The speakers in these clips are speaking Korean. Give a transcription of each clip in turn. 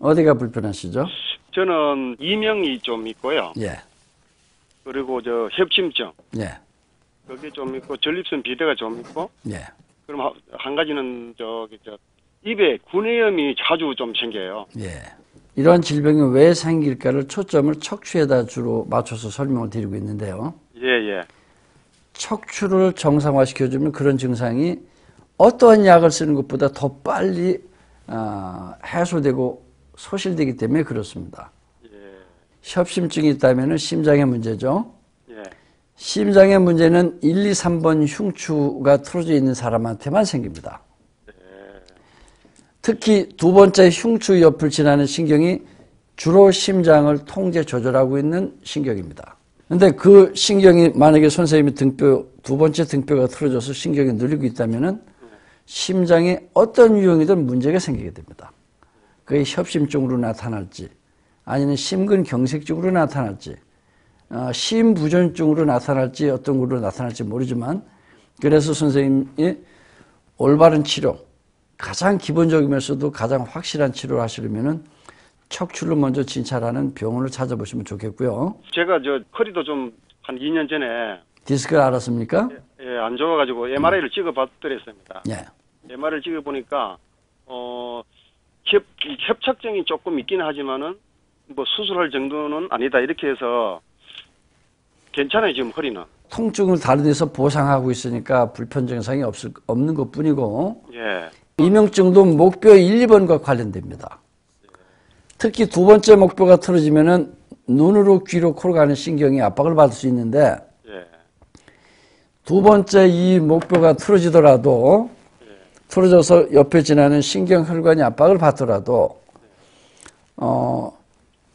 어디가 불편하시죠? 저는 이명이 좀 있고요. 예, 그리고 저 협심증 예, 그게 좀 있고 전립선 비대가 좀 있고 예. 그럼 하- 한 가지는 저기 저 입에 구내염이 자주 좀 생겨요. 예. 이러한 질병이 왜 생길까를 초점을 척추에다 주로 맞춰서 설명을 드리고 있는데요. 예, 예. 척추를 정상화시켜주면 그런 증상이 어떠한 약을 쓰는 것보다 더 빨리 아, 해소되고 소실되기 때문에 그렇습니다. 예. 협심증이 있다면 심장의 문제죠. 예. 심장의 문제는 1, 2, 3번 흉추가 틀어져 있는 사람한테만 생깁니다. 특히 두 번째 흉추 옆을 지나는 신경이 주로 심장을 통제 조절하고 있는 신경입니다. 근데 그 신경이 만약에 선생님이 등뼈, 두 번째 등뼈가 틀어져서 신경이 눌리고 있다면은 심장에 어떤 유형이든 문제가 생기게 됩니다. 그게 협심증으로 나타날지, 아니면 심근경색증으로 나타날지, 어, 심부전증으로 나타날지 어떤 걸로 나타날지 모르지만 그래서 선생님이 올바른 치료, 가장 기본적이면서도 가장 확실한 치료를 하시려면은 척추를 먼저 진찰하는 병원을 찾아보시면 좋겠고요. 제가 저 허리도 좀 한 2년 전에 디스크를 알았습니까? 예, 안 좋아가지고 MRI를 찍어봤더랬습니다. 예. MRI를 찍어보니까 어 협, 이 협착증이 조금 있긴 하지만은 뭐 수술할 정도는 아니다 이렇게 해서 괜찮아요 지금 허리는. 통증을 다른 데서 보상하고 있으니까 불편 증상이 없을, 없는 것 뿐이고 예. 이명증도 목뼈 1, 2번과 관련됩니다. 특히 두 번째 목뼈가 틀어지면은 눈으로 귀로 코로 가는 신경이 압박을 받을 수 있는데 예. 두 번째 이 목뼈가 틀어지더라도 틀어져서 옆에 지나는 신경 혈관이 압박을 받더라도 어,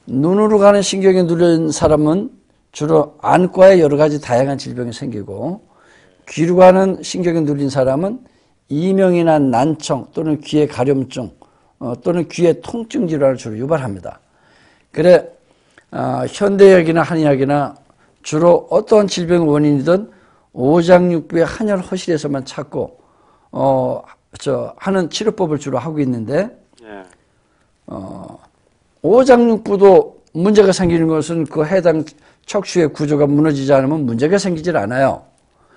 눈으로 가는 신경이 눌린 사람은 주로 안과에 여러 가지 다양한 질병이 생기고 귀로 가는 신경이 눌린 사람은 이명이나 난청 또는 귀의 가려움증 어, 또는 귀의 통증 질환을 주로 유발합니다. 그래 어, 현대약이나 한의학이나 주로 어떤 질병의 원인이든 오장육부의 한열 허실에서만 찾고 어, 저 하는 치료법을 주로 하고 있는데 예. 오장육부도 문제가 생기는 것은 그 해당 척추의 구조가 무너지지 않으면 문제가 생기질 않아요.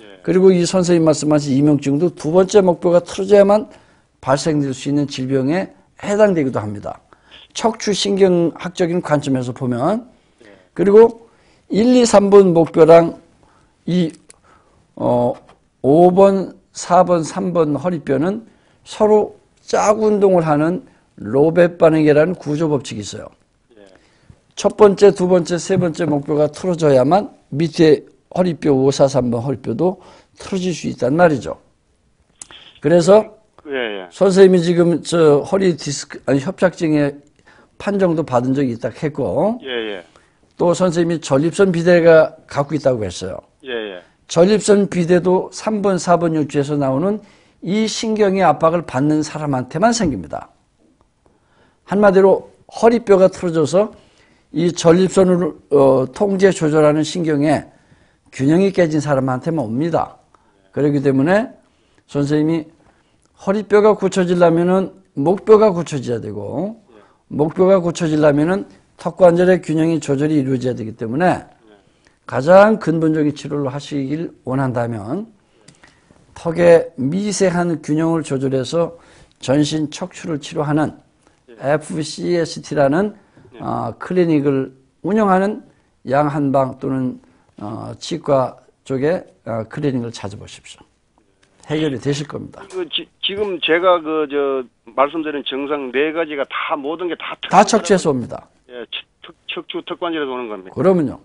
예. 그리고 이 선생님 말씀하신 이명증도 두 번째 목표가 틀어져야만 발생될 수 있는 질병에 해당되기도 합니다. 척추 신경학적인 관점에서 보면 그리고 1, 2, 3번 목뼈랑 이 어, 5번, 4번, 3번 허리뼈는 서로 짝 운동을 하는 로베 반응이라는 구조 법칙이 있어요. 첫 번째, 두 번째, 세 번째 목뼈가 틀어져야만 밑에 허리뼈 5, 4, 3번 허리뼈도 틀어질 수 있단 말이죠. 그래서 예, 예. 선생님이 지금 저 허리 디스크 아니 협착증의 판정도 받은 적이 있다 했고 예, 예. 또 선생님이 전립선 비대가 갖고 있다고 했어요. 전립선 비대도 3번, 4번 요추에서 나오는 이 신경의 압박을 받는 사람한테만 생깁니다. 한마디로 허리뼈가 틀어져서 이 전립선을 어, 통제 조절하는 신경에 균형이 깨진 사람한테만 옵니다. 그렇기 때문에 선생님이 허리뼈가 굳혀지려면은 목뼈가 굳혀져야 되고 목뼈가 굳혀지려면은 턱관절의 균형이 조절이 이루어져야 되기 때문에 가장 근본적인 치료를 하시길 원한다면 턱의 미세한 균형을 조절해서 전신 척추를 치료하는 FCST라는 어, 클리닉을 운영하는 양한방 또는 어, 치과 쪽에 어, 클리닉을 찾아보십시오. 해결이 되실 겁니다. 그 지, 지금 제가 그 저 말씀드린 증상 네 가지가 다 모든 게 다 다 척추에서 옵니다. 예, 척, 척추 턱관절에서 오는 겁니다. 그러면요.